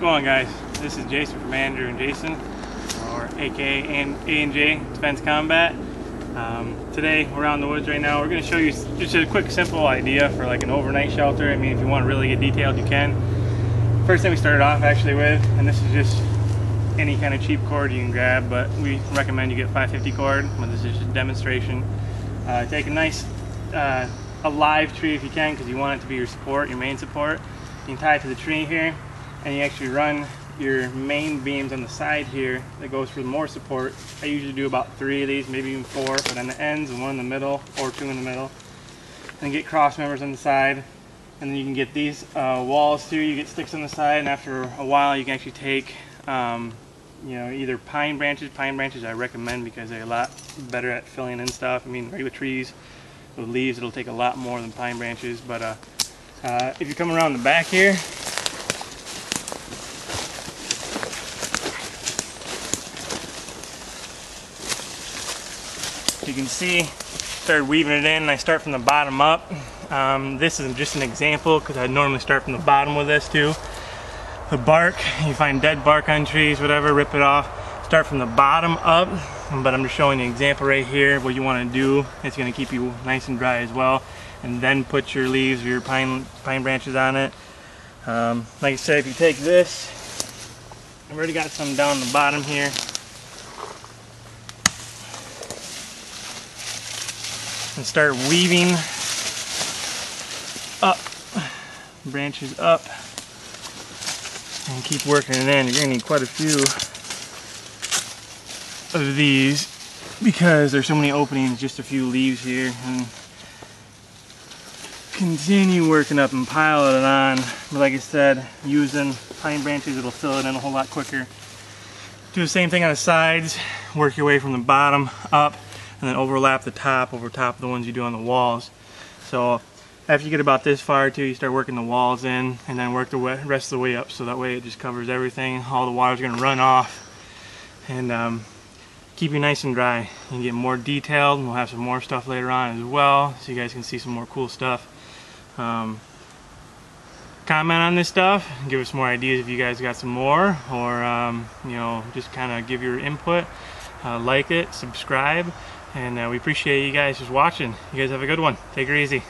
going on guys? This is Jason from Andrew and Jason, or aka A&J Defense Combat. Um, today we're out in the woods right now. We're going to show you just a quick simple idea for like an overnight shelter. I mean if you want to really get detailed you can. First thing we started off actually with, and this is just any kind of cheap cord you can grab, but we recommend you get 550 cord, but this is just a demonstration. Uh, take a nice uh, a live tree if you can because you want it to be your support, your main support. You can tie it to the tree here and you actually run your main beams on the side here that goes for more support. I usually do about three of these, maybe even four, but on the ends and one in the middle or two in the middle. And get cross members on the side. And then you can get these uh, walls too. You get sticks on the side and after a while you can actually take um, you know, either pine branches. Pine branches I recommend because they're a lot better at filling in stuff. I mean, regular trees with leaves, it'll take a lot more than pine branches. But uh, uh, if you come around the back here, you can see started weaving it in. I start from the bottom up. Um, this is just an example because I normally start from the bottom with this too. The bark you find dead bark on trees whatever rip it off. Start from the bottom up but I'm just showing an example right here. What you want to do it's going to keep you nice and dry as well. And then put your leaves or your pine pine branches on it. Um, like I said if you take this I've already got some down the bottom here and start weaving up, branches up, and keep working it in. You're gonna need quite a few of these because there's so many openings, just a few leaves here, and continue working up and pile it on. But like I said, using pine branches, it'll fill it in a whole lot quicker. Do the same thing on the sides, work your way from the bottom up, and then overlap the top over top of the ones you do on the walls. So after you get about this far too, you start working the walls in and then work the rest of the way up so that way it just covers everything. All the water's gonna run off and um, keep you nice and dry. You can get more detailed we'll have some more stuff later on as well so you guys can see some more cool stuff. Um, comment on this stuff, give us more ideas if you guys got some more or um, you know just kind of give your input. Uh, like it, subscribe, and uh, we appreciate you guys just watching. You guys have a good one. Take her easy.